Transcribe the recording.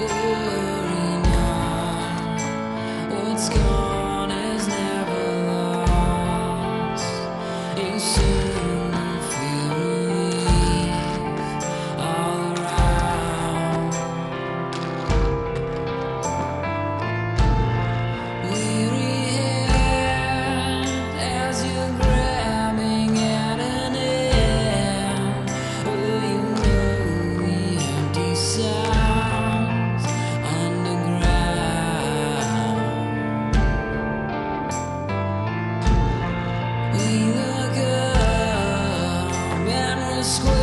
Ooh, Marina, what's going square.